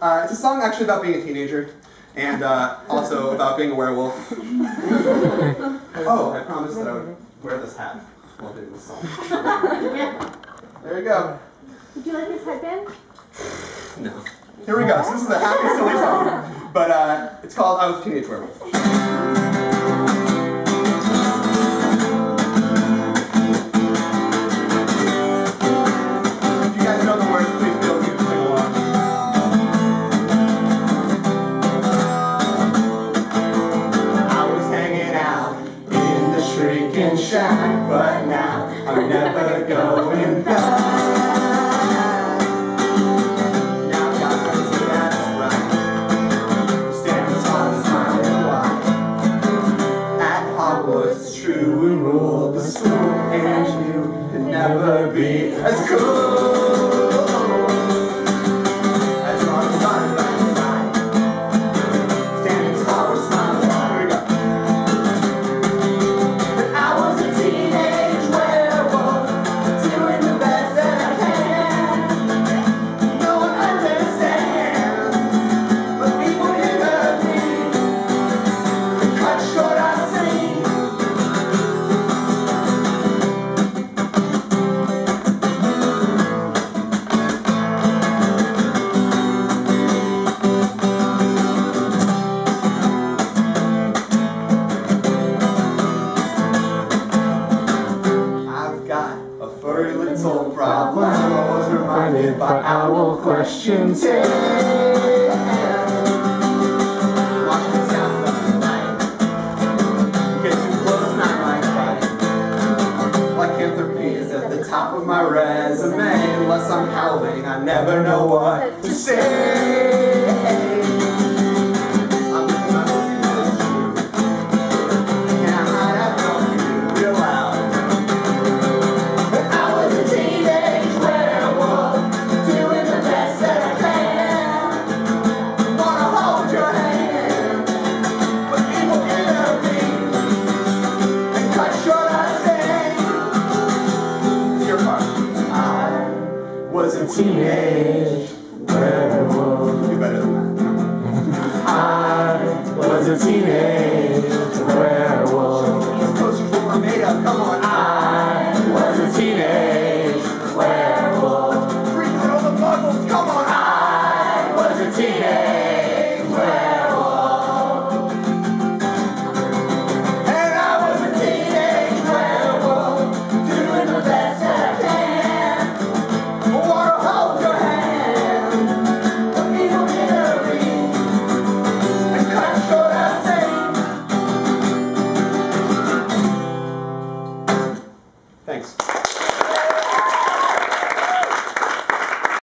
Uh, it's a song actually about being a teenager, and uh, also about being a werewolf. oh, I promised that I would wear this hat while doing this song. There you go. Would you like this headband? No. Here we go. So this is a happy, silly song, but uh, it's called "I Was a Teenage Werewolf." Shrieking shack, but now I'm never going back. True we ruled the school, and you could never be as cool. Little problem. I was reminded by owl question ten. Top of my resume. Unless I'm howling, I never know what to say. Teenage werewolf. You better than that. I was a teenage werewolf. These posters were made up. Come on. mais.